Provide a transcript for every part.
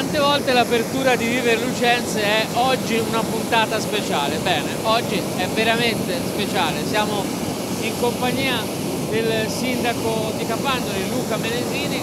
Tante volte l'apertura di Viver Lucenze è oggi una puntata speciale. Bene, oggi è veramente speciale. Siamo in compagnia del sindaco di Capandoli, Luca Menesini,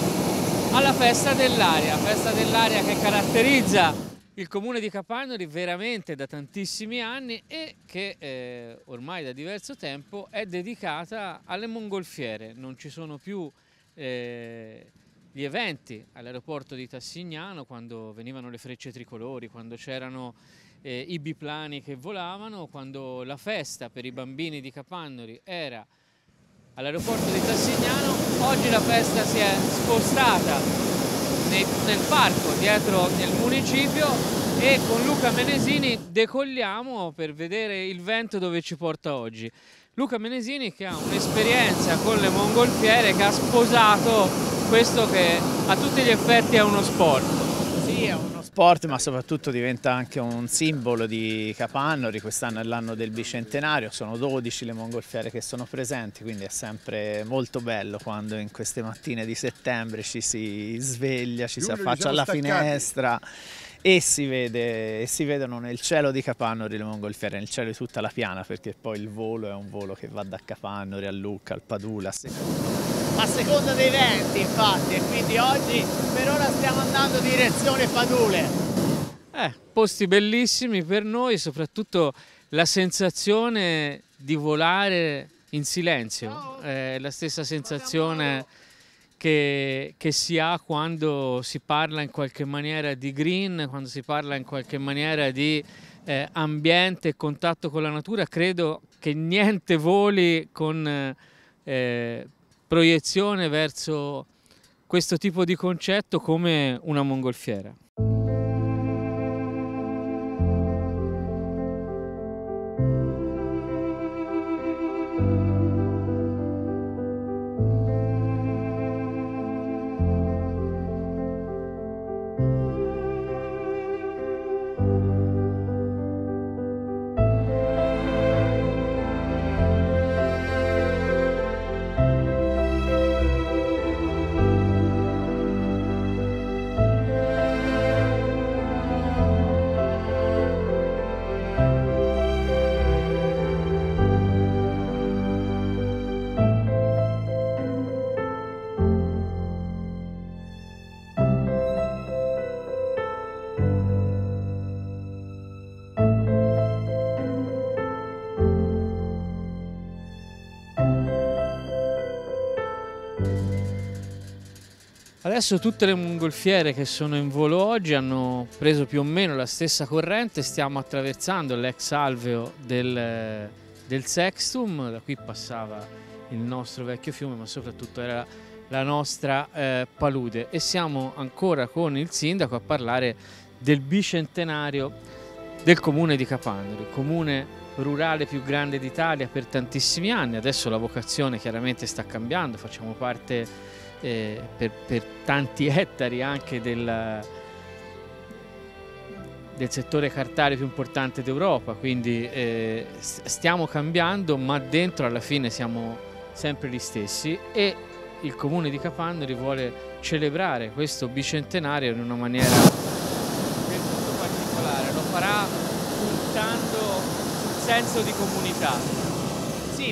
alla festa dell'aria, festa dell'aria che caratterizza il comune di Capandoli veramente da tantissimi anni e che eh, ormai da diverso tempo è dedicata alle mongolfiere. Non ci sono più eh, gli eventi all'aeroporto di Tassignano quando venivano le frecce tricolori, quando c'erano eh, i biplani che volavano, quando la festa per i bambini di Capannori era all'aeroporto di Tassignano, oggi la festa si è spostata nei, nel parco dietro nel municipio e con Luca Menesini decolliamo per vedere il vento dove ci porta oggi. Luca Menesini che ha un'esperienza con le mongolfiere che ha sposato questo che a tutti gli effetti è uno sport. Sì, è uno sport ma soprattutto diventa anche un simbolo di Capannori, quest'anno è l'anno del bicentenario, sono 12 le mongolfiere che sono presenti, quindi è sempre molto bello quando in queste mattine di settembre ci si sveglia, ci si affaccia alla finestra e si, vede, e si vedono nel cielo di Capannori le mongolfiere, nel cielo di tutta la piana perché poi il volo è un volo che va da Capannori a Lucca, al Padula. A seconda dei venti infatti e quindi oggi per ora stiamo andando direzione Padule. Eh, posti bellissimi per noi, soprattutto la sensazione di volare in silenzio, è la stessa sensazione che, che, si ha quando si parla in qualche maniera di green, quando si parla in qualche maniera di eh, ambiente e contatto con la natura, credo che niente voli con eh, proiezione verso questo tipo di concetto come una mongolfiera. Adesso tutte le mongolfiere che sono in volo oggi hanno preso più o meno la stessa corrente, stiamo attraversando l'ex alveo del, del Sextum, da qui passava il nostro vecchio fiume ma soprattutto era la nostra eh, palude. E siamo ancora con il sindaco a parlare del bicentenario del comune di Capandoli, comune rurale più grande d'Italia per tantissimi anni, adesso la vocazione chiaramente sta cambiando, facciamo parte eh, per, per, tanti ettari anche del, del settore cartario più importante d'Europa, quindi eh, stiamo cambiando ma dentro alla fine siamo sempre gli stessi e il comune di Capandori vuole celebrare questo bicentenario in una maniera del tutto particolare, lo farà puntando sul senso di comunità.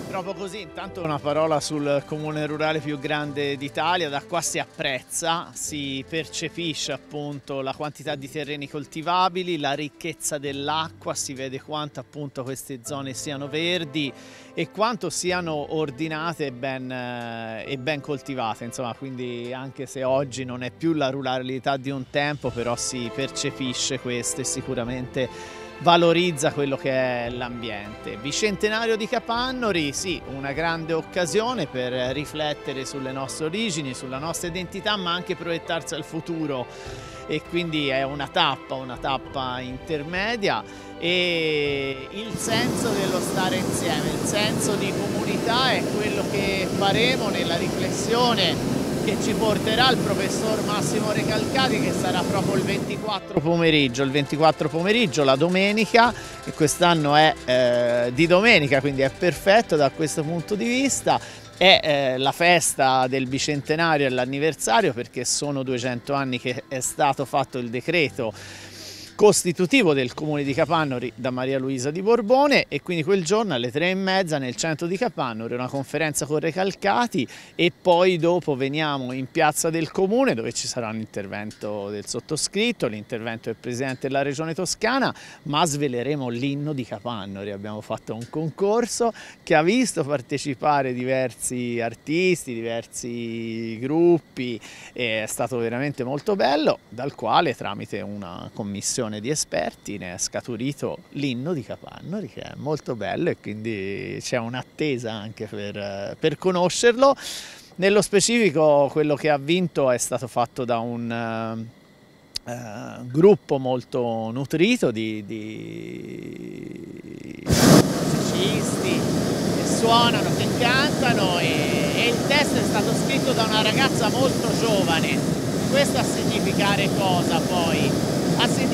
Proprio così. Intanto una parola sul comune rurale più grande d'Italia. Da qua si apprezza, si percepisce appunto la quantità di terreni coltivabili, la ricchezza dell'acqua, si vede quanto appunto queste zone siano verdi e quanto siano ordinate e ben, eh, e ben coltivate. Insomma, quindi anche se oggi non è più la ruralità di un tempo, però si percepisce questo e sicuramente valorizza quello che è l'ambiente. Bicentenario di Capannori, sì, una grande occasione per riflettere sulle nostre origini, sulla nostra identità, ma anche proiettarsi al futuro e quindi è una tappa, una tappa intermedia e il senso dello stare insieme, il senso di comunità è quello che faremo nella riflessione che ci porterà il professor Massimo Recalcati che sarà proprio il 24 pomeriggio, il 24 pomeriggio, la domenica e quest'anno è eh, di domenica quindi è perfetto da questo punto di vista. È eh, la festa del bicentenario e l'anniversario perché sono 200 anni che è stato fatto il decreto costitutivo del comune di Capannori da Maria Luisa di Borbone e quindi quel giorno alle tre e mezza nel centro di Capannori una conferenza con Recalcati e poi dopo veniamo in piazza del comune dove ci sarà un intervento del sottoscritto, l'intervento del presidente della regione toscana ma sveleremo l'inno di Capannori, abbiamo fatto un concorso che ha visto partecipare diversi artisti, diversi gruppi e è stato veramente molto bello dal quale tramite una commissione commissione di esperti ne è scaturito l'inno di Capannori che è molto bello e quindi c'è un'attesa anche per, per, conoscerlo. Nello specifico quello che ha vinto è stato fatto da un uh, gruppo molto nutrito di, di musicisti che suonano, che cantano e, e il testo è stato scritto da una ragazza molto giovane. Questo a significare cosa poi? a significare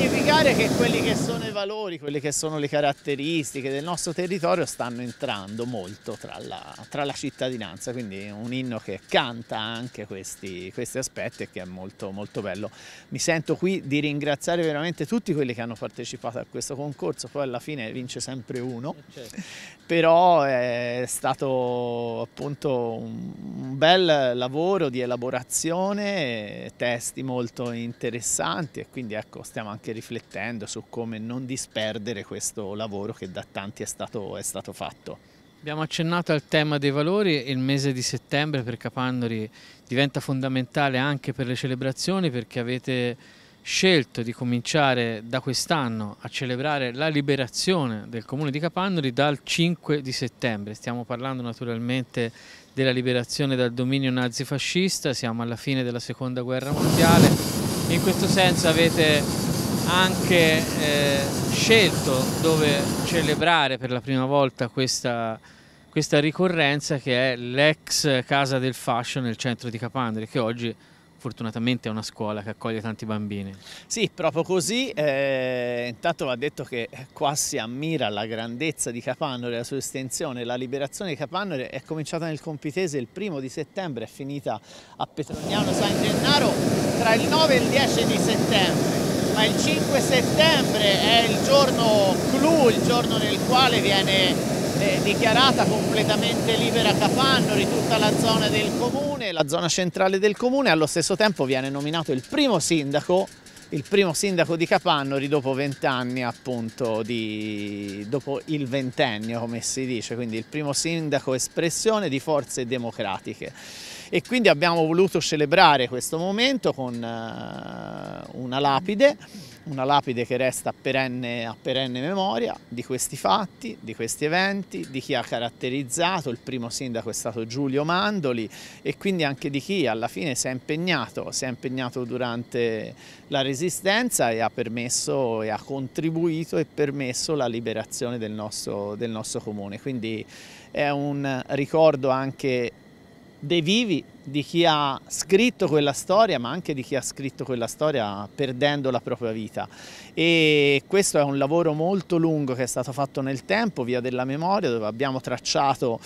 che quelli che sono i valori, quelle che sono le caratteristiche del nostro territorio stanno entrando molto tra la, tra la cittadinanza, quindi un inno che canta anche questi, questi aspetti e che è molto, molto bello. Mi sento qui di ringraziare veramente tutti quelli che hanno partecipato a questo concorso, poi alla fine vince sempre uno, eh, certo. però è stato appunto un bel lavoro di elaborazione, testi molto interessanti e quindi ecco stiamo anche riflettendo su come non disperdere questo lavoro che da tanti è stato, è stato fatto. Abbiamo accennato al tema dei valori, il mese di settembre per Capannori diventa fondamentale anche per le celebrazioni perché avete scelto di cominciare da quest'anno a celebrare la liberazione del comune di Capannori dal 5 di settembre. Stiamo parlando naturalmente della liberazione dal dominio nazifascista, siamo alla fine della seconda guerra mondiale in questo senso avete anche eh, scelto dove celebrare per la prima volta questa, questa ricorrenza che è l'ex Casa del Fashion nel centro di Capandre che oggi fortunatamente è una scuola che accoglie tanti bambini. Sì, proprio così. Eh, intanto va detto che qua si ammira la grandezza di Capannore, la sua estensione. La liberazione di Capannore è cominciata nel Compitese il primo di settembre, è finita a Petrognano San Gennaro tra il 9 e il 10 di settembre. Ma il 5 settembre è il giorno clou, il giorno nel quale viene eh, dichiarata completamente libera Capannori, tutta la zona del comune, la zona centrale del comune, allo stesso tempo viene nominato il primo sindaco il primo sindaco di Capannori dopo vent'anni appunto di, dopo il ventennio come si dice, quindi il primo sindaco espressione di forze democratiche e quindi abbiamo voluto celebrare questo momento con uh, una lapide una lapide che resta a perenne, a perenne, memoria di questi fatti, di questi eventi, di chi ha caratterizzato, il primo sindaco è stato Giulio Mandoli e quindi anche di chi alla fine si è impegnato, si è impegnato durante la resistenza e ha permesso e ha contribuito e permesso la liberazione del nostro, del nostro comune. Quindi è un ricordo anche dei vivi di chi ha scritto quella storia ma anche di chi ha scritto quella storia perdendo la propria vita e questo è un lavoro molto lungo che è stato fatto nel tempo via della memoria dove abbiamo tracciato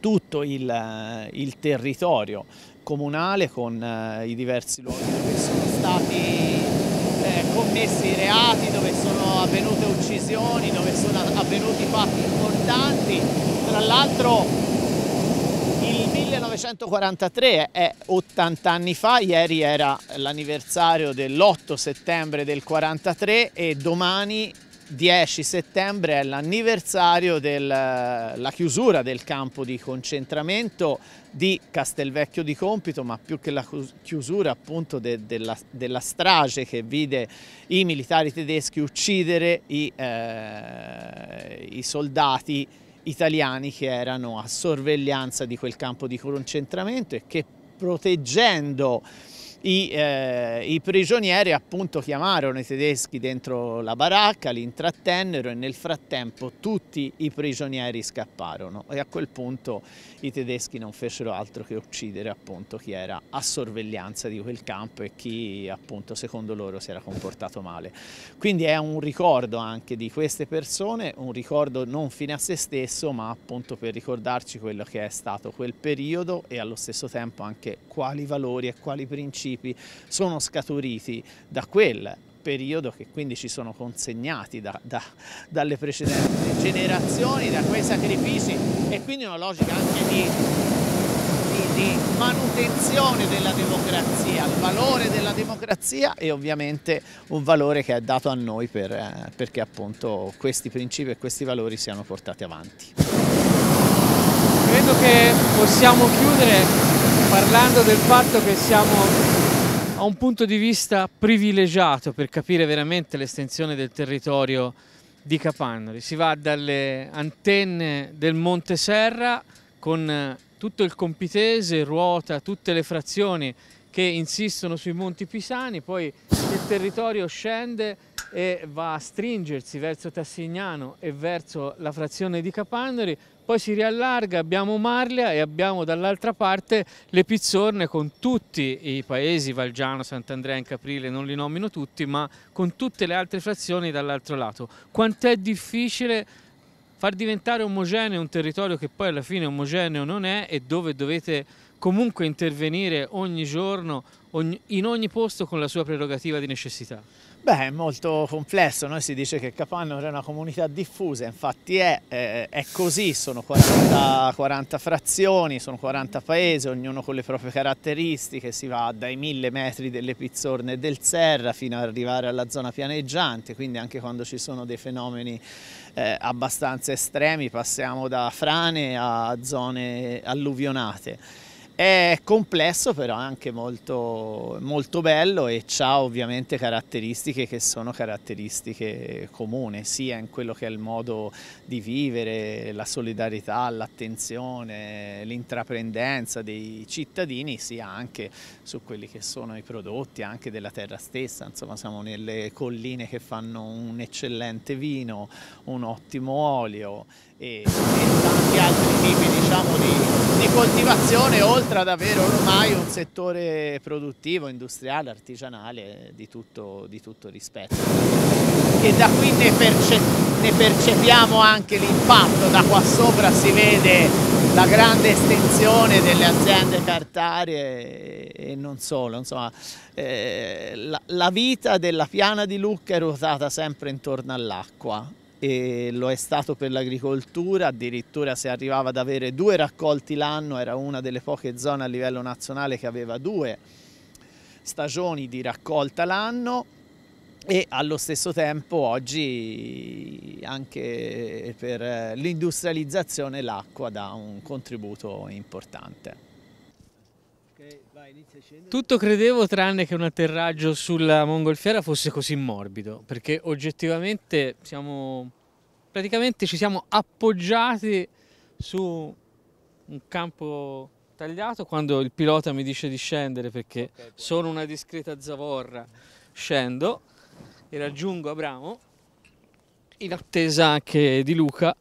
tutto il, il territorio comunale con eh, i diversi luoghi dove sono stati eh, commessi i reati, dove sono avvenute uccisioni, dove sono avvenuti fatti importanti. Tra l'altro il 1943 è 80 anni fa, ieri era l'anniversario dell'8 settembre del 43 e domani 10 settembre è l'anniversario della chiusura del campo di concentramento di Castelvecchio di Compito, ma più che la chiusura appunto de, della, della, strage che vide i militari tedeschi uccidere i, eh, i soldati italiani che erano a sorveglianza di quel campo di concentramento e che proteggendo I, eh, I, prigionieri appunto chiamarono i tedeschi dentro la baracca, li intrattennero e nel frattempo tutti i prigionieri scapparono e a quel punto i tedeschi non fecero altro che uccidere appunto chi era a sorveglianza di quel campo e chi appunto secondo loro si era comportato male. Quindi è un ricordo anche di queste persone, un ricordo non fine a se stesso ma appunto per ricordarci quello che è stato quel periodo e allo stesso tempo anche quali valori e quali principi principi sono scaturiti da quel periodo che quindi ci sono consegnati da, da, dalle precedenti generazioni, da quei sacrifici e quindi una logica anche di, di, di manutenzione della democrazia, il valore della democrazia e ovviamente un valore che è dato a noi per, eh, perché appunto questi principi e questi valori siano portati avanti. Credo che possiamo chiudere parlando del fatto che siamo a un punto di vista privilegiato per capire veramente l'estensione del territorio di Capannori. Si va dalle antenne del Monte Serra con eh, tutto il Compitese, Ruota, tutte le frazioni che insistono sui Monti Pisani, poi il territorio scende e va a stringersi verso Tassignano e verso la frazione di Capannori, poi si riallarga, abbiamo Marlia e abbiamo dall'altra parte le Pizzorne con tutti i paesi, Valgiano, Sant'Andrea, Caprile, non li nomino tutti, ma con tutte le altre frazioni dall'altro lato. Quant'è difficile far diventare omogeneo un territorio che poi alla fine omogeneo non è e dove dovete comunque intervenire ogni giorno, in ogni posto con la sua prerogativa di necessità. Beh, è molto complesso, noi si dice che Capanno è una comunità diffusa, infatti è, è, è così, sono 40, 40, frazioni, sono 40 paesi, ognuno con le proprie caratteristiche, si va dai mille metri delle Pizzorne del Serra fino ad arrivare alla zona pianeggiante, quindi anche quando ci sono dei fenomeni eh, abbastanza estremi passiamo da frane a zone alluvionate. È complesso però anche molto, molto bello e ha ovviamente caratteristiche che sono caratteristiche comuni, sia in quello che è il modo di vivere, la solidarietà, l'attenzione, l'intraprendenza dei cittadini, sia anche su quelli che sono i prodotti anche della terra stessa, insomma siamo nelle colline che fanno un eccellente vino, un ottimo olio e, e tanti altri tipi diciamo, di, di, coltivazione oltre ad avere ormai un settore produttivo, industriale, artigianale di tutto, di tutto rispetto. E da qui ne, perce ne percepiamo anche l'impatto, da qua sopra si vede la grande estensione delle aziende cartarie e non solo, insomma eh, la, la vita della piana di Lucca è ruotata sempre intorno all'acqua e lo è stato per l'agricoltura, addirittura si arrivava ad avere due raccolti l'anno, era una delle poche zone a livello nazionale che aveva due stagioni di raccolta l'anno e allo stesso tempo oggi anche per l'industrializzazione l'acqua dà un contributo importante. Tutto credevo tranne che un atterraggio sulla mongolfiera fosse così morbido, perché oggettivamente siamo, praticamente ci siamo appoggiati su un campo tagliato quando il pilota mi dice di scendere perché sono una discreta zavorra, scendo e raggiungo Abramo in attesa anche di Luca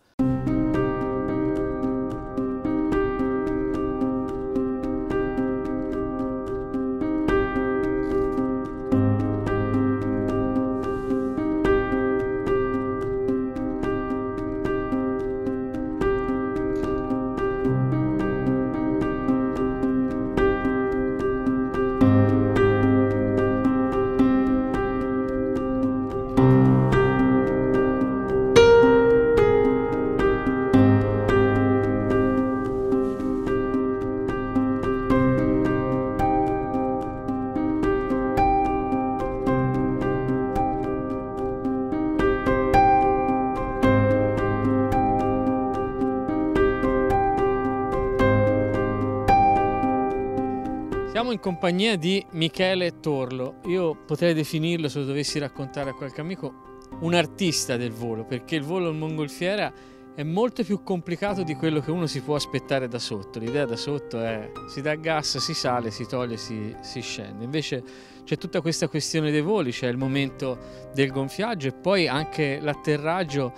compagnia di Michele Torlo. Io potrei definirlo, se lo dovessi raccontare a qualche amico, un artista del volo, perché il volo in mongolfiera è molto più complicato di quello che uno si può aspettare da sotto. L'idea da sotto è si dà gas, si sale, si toglie, si, si scende. Invece c'è tutta questa questione dei voli, c'è il momento del gonfiaggio e poi anche l'atterraggio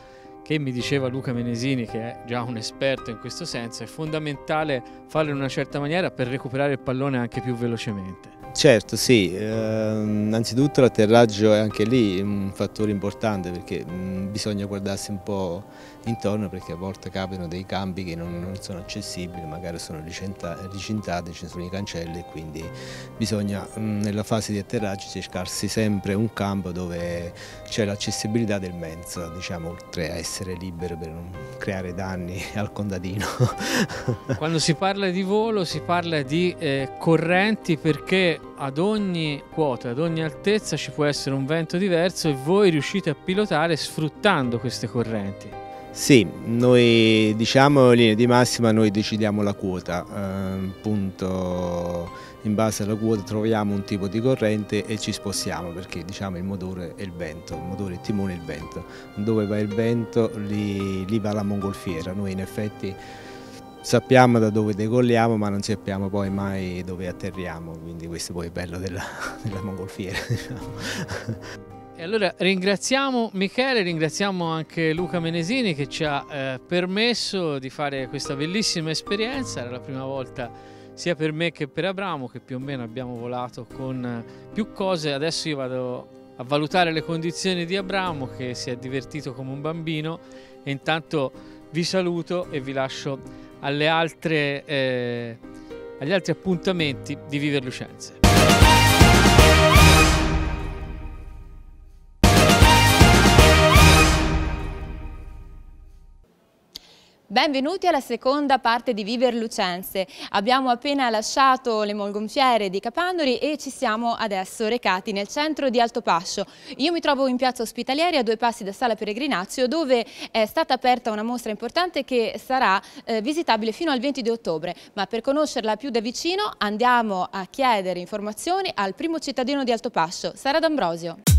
che mi diceva Luca Menesini, che è già un esperto in questo senso, è fondamentale farlo in una certa maniera per recuperare il pallone anche più velocemente. Certo, sì, eh, innanzitutto l'atterraggio è anche lì un fattore importante perché bisogna guardarsi un po' intorno perché a volte capitano dei campi che non, non sono accessibili, magari sono licintati, ci sono i cancelli e quindi bisogna mh, nella fase di atterraggio cercarsi sempre un campo dove c'è l'accessibilità del mezzo, diciamo, oltre a essere libero per non creare danni al contadino. Quando si parla di volo si parla di eh, correnti perché ad ogni quota, ad ogni altezza ci può essere un vento diverso e voi riuscite a pilotare sfruttando queste correnti. Sì, noi diciamo in linea di massima noi decidiamo la quota, eh, appunto in base alla quota troviamo un tipo di corrente e ci spostiamo perché diciamo il motore è il vento, il motore, il timone è il vento, dove va il vento lì, lì va la mongolfiera, noi in effetti sappiamo da dove decolliamo ma non sappiamo poi mai dove atterriamo, quindi questo poi è bello della, della mongolfiera. Diciamo. E allora ringraziamo Michele, ringraziamo anche Luca Menesini che ci ha eh, permesso di fare questa bellissima esperienza, era la prima volta sia per me che per Abramo che più o meno abbiamo volato con più cose, adesso io vado a valutare le condizioni di Abramo che si è divertito come un bambino. E intanto vi saluto e vi lascio altre, eh, agli altri appuntamenti di Viver Lucenze. Benvenuti alla seconda parte di Viver Lucense. Abbiamo appena lasciato le molgonfiere di Capandori e ci siamo adesso recati nel centro di Altopascio. Io mi trovo in piazza Ospitalieri a due passi da Sala Peregrinazio dove è stata aperta una mostra importante che sarà eh, visitabile fino al 20 di ottobre. Ma per conoscerla più da vicino andiamo a chiedere informazioni al primo cittadino di Altopascio, Sara D'Ambrosio.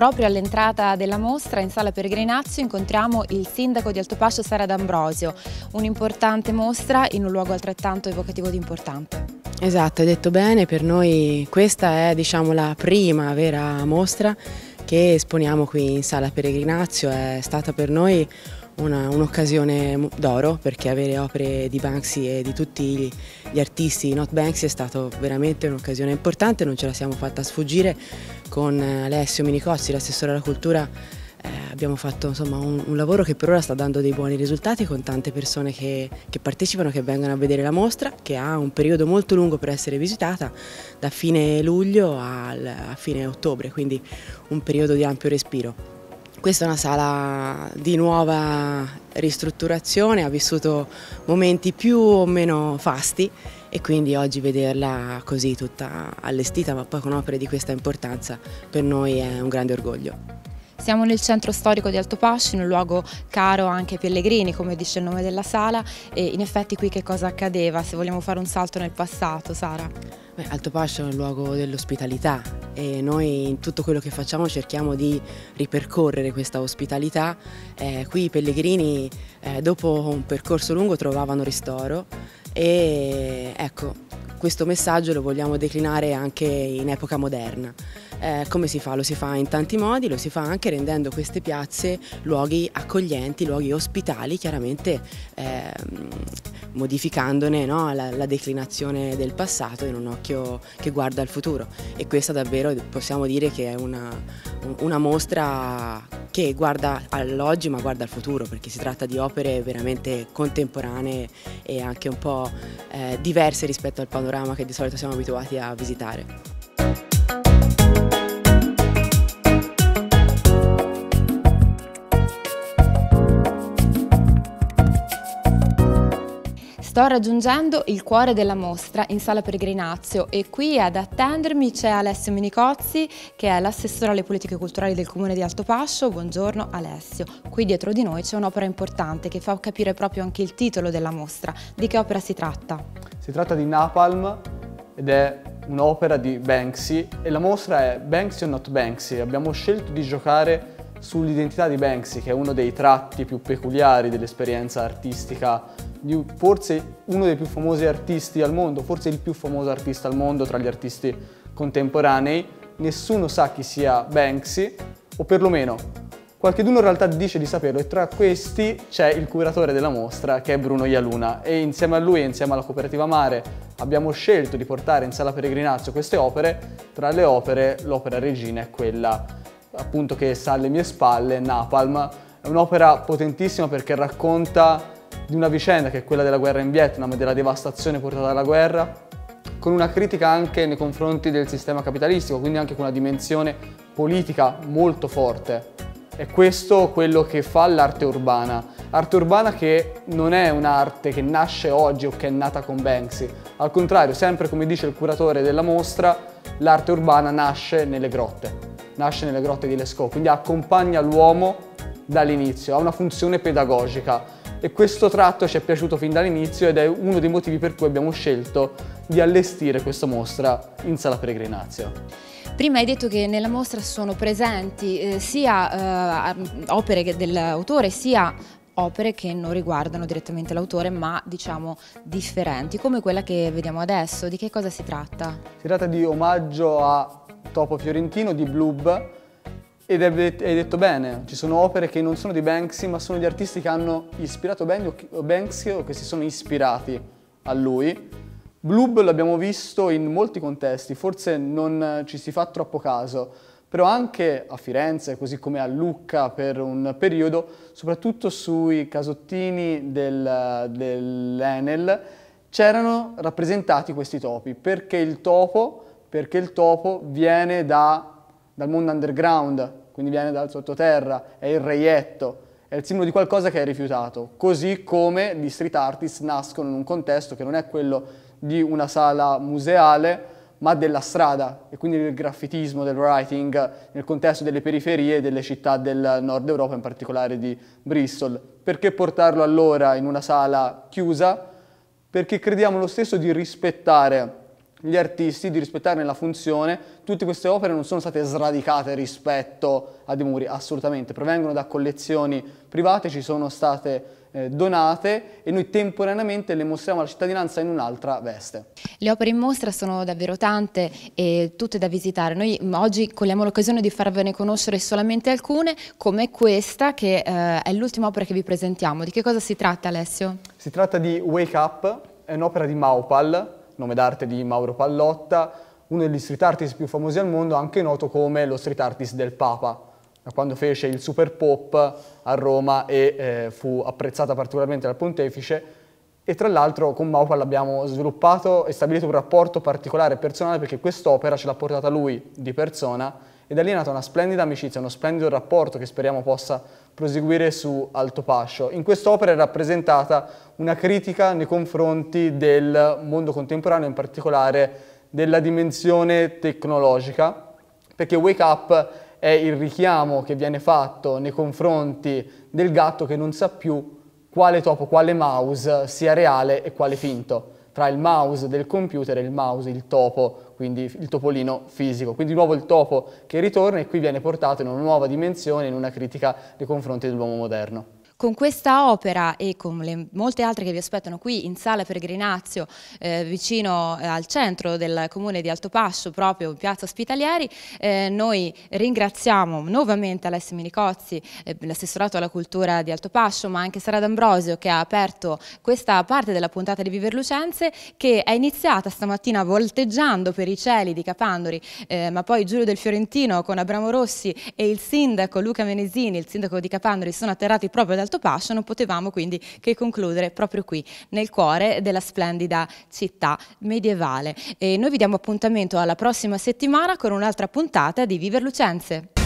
Proprio all'entrata della mostra in sala Peregrinazio incontriamo il sindaco di Altopascio Sara D'Ambrosio, un'importante mostra in un luogo altrettanto evocativo di importante. Esatto, hai detto bene, per noi questa è diciamo, la prima vera mostra che esponiamo qui in sala Peregrinazio, è stata per noi un'occasione d'oro perché avere opere di Banksy e di tutti gli artisti not Banksy è stata veramente un'occasione importante, non ce la siamo fatta sfuggire con Alessio Minicozzi, l'assessore alla cultura eh, abbiamo fatto insomma, un, un, lavoro che per ora sta dando dei buoni risultati con tante persone che, che, partecipano, che vengono a vedere la mostra, che ha un periodo molto lungo per essere visitata, da fine luglio al, a fine ottobre, quindi un periodo di ampio respiro. Questa è una sala di nuova ristrutturazione, ha vissuto momenti più o meno fasti e quindi oggi vederla così tutta allestita ma poi con opere di questa importanza per noi è un grande orgoglio. Siamo nel centro storico di Altopasci, in un luogo caro anche ai pellegrini, come dice il nome della sala, e in effetti qui che cosa accadeva, se vogliamo fare un salto nel passato, Sara? Beh, Altopascio è un luogo dell'ospitalità e noi in tutto quello che facciamo cerchiamo di ripercorrere questa ospitalità. Eh, qui i pellegrini eh, dopo un percorso lungo trovavano ristoro e ecco, questo messaggio lo vogliamo declinare anche in epoca moderna. Eh, come si fa? Lo si fa in tanti modi, lo si fa anche rendendo queste piazze luoghi accoglienti, luoghi ospitali, chiaramente eh, modificandone no, la, la, declinazione del passato in un occhio che guarda al futuro. E questa davvero possiamo dire che è una, una mostra che guarda all'oggi ma guarda al futuro perché si tratta di opere veramente contemporanee e anche un po' eh, diverse rispetto al panorama che di solito siamo abituati a visitare. Sto raggiungendo il cuore della mostra in Sala Peregrinazio e qui ad attendermi c'è Alessio Minicozzi che è l'assessore alle politiche culturali del comune di Altopascio. Buongiorno Alessio. Qui dietro di noi c'è un'opera importante che fa capire proprio anche il titolo della mostra. Di che opera si tratta? Si tratta di Napalm ed è un'opera di Banksy e la mostra è Banksy o not Banksy. Abbiamo scelto di giocare sull'identità di Banksy, che è uno dei tratti più peculiari dell'esperienza artistica di forse uno dei più famosi artisti al mondo, forse il più famoso artista al mondo tra gli artisti contemporanei. Nessuno sa chi sia Banksy, o perlomeno qualcuno in realtà dice di saperlo e tra questi c'è il curatore della mostra che è Bruno Ialuna e insieme a lui e insieme alla cooperativa Mare abbiamo scelto di portare in sala peregrinazio queste opere. Tra le opere l'opera regina è quella appunto che sta alle mie spalle, Napalm. È un'opera potentissima perché racconta di una vicenda che è quella della guerra in Vietnam, della devastazione portata dalla guerra, con una critica anche nei confronti del sistema capitalistico, quindi anche con una dimensione politica molto forte. È questo quello che fa l'arte urbana. Arte urbana che non è un'arte che nasce oggi o che è nata con Banksy. Al contrario, sempre come dice il curatore della mostra, l'arte urbana nasce nelle grotte. Nasce nelle grotte di Lescaut, quindi accompagna l'uomo dall'inizio, ha una funzione pedagogica e questo tratto ci è piaciuto fin dall'inizio ed è uno dei motivi per cui abbiamo scelto di allestire questa mostra in Sala Peregrinazio. Prima hai detto che nella mostra sono presenti eh, sia eh, opere dell'autore sia opere che non riguardano direttamente l'autore ma diciamo differenti, come quella che vediamo adesso. Di che cosa si tratta? Si tratta di omaggio a Topo Fiorentino di Blub ed hai detto bene, ci sono opere che non sono di Banksy ma sono di artisti che hanno ispirato Banksy o che si sono ispirati a lui. Blub l'abbiamo visto in molti contesti, forse non ci si fa troppo caso, però anche a Firenze, così come a Lucca per un periodo, soprattutto sui casottini del, dell'Enel, c'erano rappresentati questi topi, perché il topo, perché il topo viene da, dal mondo underground, quindi viene dal sottoterra, è il reietto, è il simbolo di qualcosa che è rifiutato, così come gli street artist nascono in un contesto che non è quello di una sala museale, ma della strada e quindi del graffitismo, del writing nel contesto delle periferie e delle città del nord Europa, in particolare di Bristol. Perché portarlo allora in una sala chiusa? Perché crediamo lo stesso di rispettare gli artisti, di rispettarne la funzione. Tutte queste opere non sono state sradicate rispetto a dei muri, assolutamente, provengono da collezioni private, ci sono state eh, donate e noi temporaneamente le mostriamo alla cittadinanza in un'altra veste. Le opere in mostra sono davvero tante e tutte da visitare. Noi mm, oggi cogliamo l'occasione di farvene conoscere solamente alcune, come questa che eh, è l'ultima opera che vi presentiamo. Di che cosa si tratta Alessio? Si tratta di Wake Up, è un'opera di Maupal, nome d'arte di Mauro Pallotta, uno degli street artist più famosi al mondo, anche noto come lo street artist del Papa. Quando fece il Super Pop a Roma e eh, fu apprezzata particolarmente dal pontefice. E tra l'altro con Maupal abbiamo sviluppato e stabilito un rapporto particolare e personale perché quest'opera ce l'ha portata lui di persona e da lì è nata una splendida amicizia, uno splendido rapporto che speriamo possa proseguire su Alto Pascio. In quest'opera è rappresentata una critica nei confronti del mondo contemporaneo, in particolare della dimensione tecnologica, perché Wake Up è il richiamo che viene fatto nei confronti del gatto che non sa più quale topo, quale mouse sia reale e quale finto, tra il mouse del computer e il mouse, il topo, quindi il topolino fisico. Quindi di nuovo il topo che ritorna e qui viene portato in una nuova dimensione, in una critica nei confronti dell'uomo moderno. Con questa opera e con le molte altre che vi aspettano qui in Sala Peregrinazio, eh, vicino eh, al centro del comune di Altopascio, proprio in piazza Ospitalieri, eh, noi ringraziamo nuovamente Alessio Minicozzi, eh, l'assessorato alla cultura di Altopascio, ma anche Sara D'Ambrosio che ha aperto questa parte della puntata di Viver Lucenze che è iniziata stamattina volteggiando per i cieli di Capandori, eh, ma poi Giulio del Fiorentino con Abramo Rossi e il sindaco Luca Menesini, il sindaco di Capandori, sono atterrati proprio dal Pascio, non potevamo quindi che concludere proprio qui, nel cuore della splendida città medievale. E noi vi diamo appuntamento alla prossima settimana con un'altra puntata di Viver Lucenze.